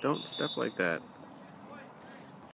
Don't step like that.